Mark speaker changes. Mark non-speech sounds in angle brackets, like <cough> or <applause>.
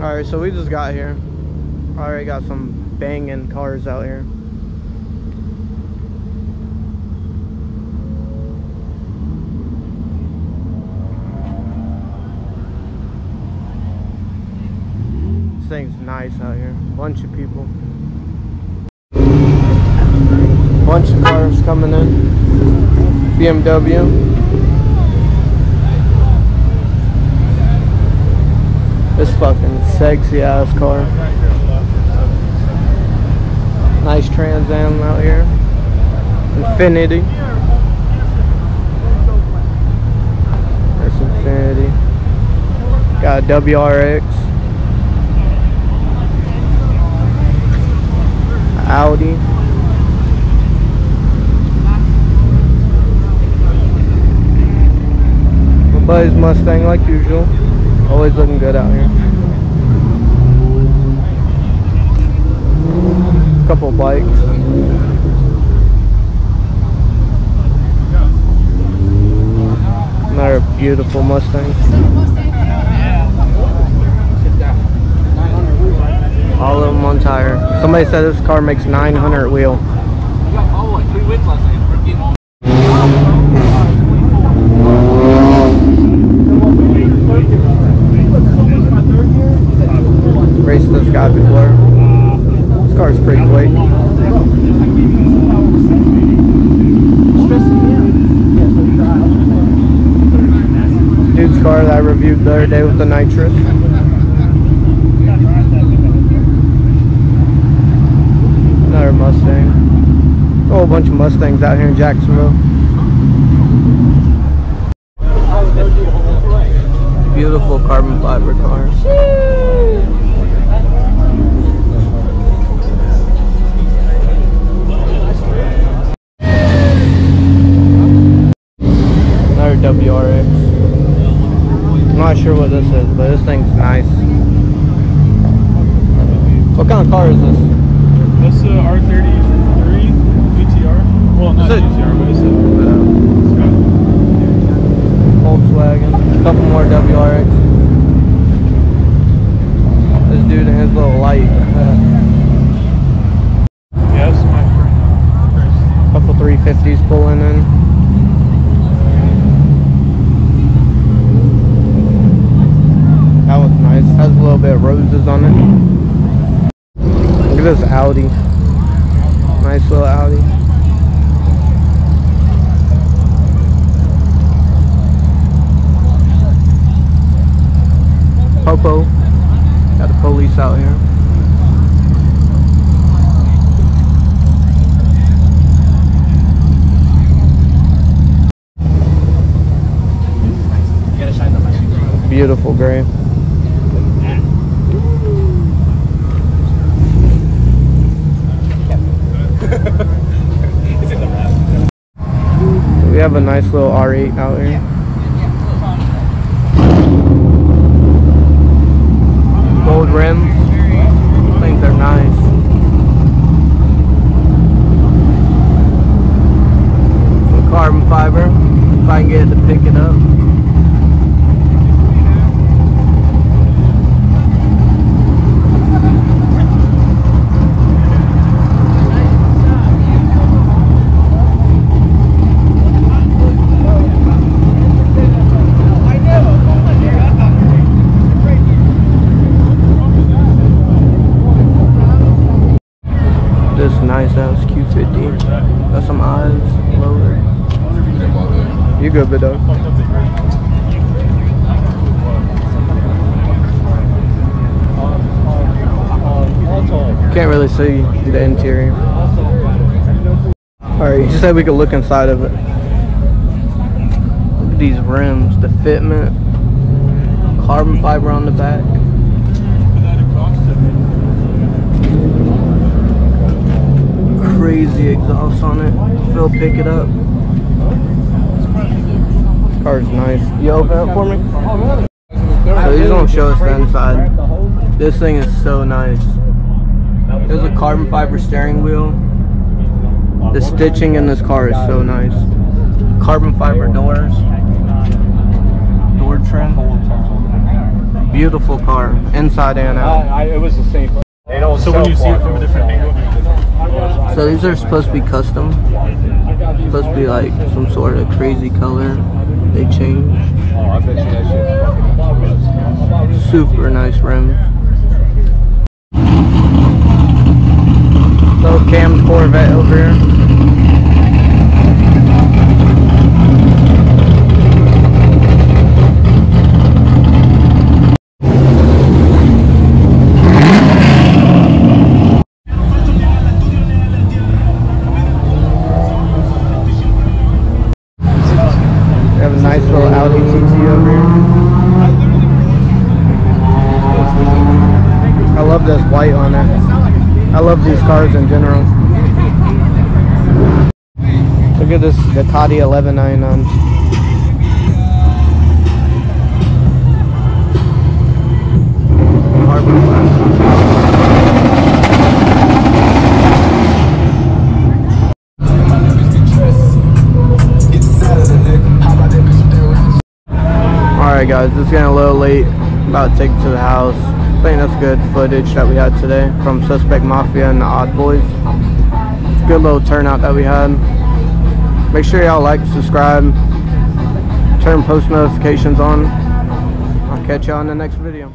Speaker 1: Alright, so we just got here. Already got some banging cars out here. This thing's nice out here. Bunch of people. Bunch of cars coming in. BMW. This fucking sexy ass car. Nice Trans Am out here. Infiniti. There's Infiniti. Got a WRX. Audi. My buddy's Mustang like usual. Always looking good out here. Couple bikes. Another beautiful Mustang. All of them on tire. Somebody said this car makes 900 wheel. Raced this guy before. This car's pretty quick. Dude's car that I reviewed the other day with the nitrous. Another Mustang. A whole bunch of Mustangs out here in Jacksonville. Beautiful carbon fiber cars. Sure what this is, but this thing's nice. What kind of car is this?
Speaker 2: That's a R33 GTR. Well, not
Speaker 1: Is it-
Speaker 2: GTR, but it's a
Speaker 1: Volkswagen. A couple more WRX. This dude and his little light. <laughs>
Speaker 2: yes, my friend.
Speaker 1: A couple 350s pulling in. That was nice. Has a little bit of roses on it. Look at this Audi. Nice little Audi. Popo. Got the police out here. Beautiful gray. We have a nice little R8 out here. Gold rims. Things are nice. Some carbon fiber. If I can get it to pick it up. This nice ass Q50. Got some eyes lower. You good, bit though. Can't really see the interior. Alright, you said we could look inside of it. Look at these rims, the fitment, carbon fiber on the back. Crazy exhaust on it. Phil, pick it up. This car's nice. You open it for me? So these don't show us the inside. This thing is so nice. There's a carbon fiber steering wheel. The stitching in this car is so nice. Carbon fiber doors. Door trim. Beautiful car, inside and out.
Speaker 3: It was the same. They
Speaker 2: So when you see it from a different angle,
Speaker 1: So these are supposed to be custom. Supposed to be like some sort of crazy color. They change. Super nice rims. Little cam Corvette over here. Over here. I love this white on it. I love these cars in general. Look at this Ducati 1199. Carbon black. Alright guys, it's getting a little late. About to take to the house. I think that's good footage that we had today from Suspect Mafia and the OddBoyz. Good little turnout that we had. Make sure y'all like, subscribe, turn post notifications on. I'll catch y'all in the next video.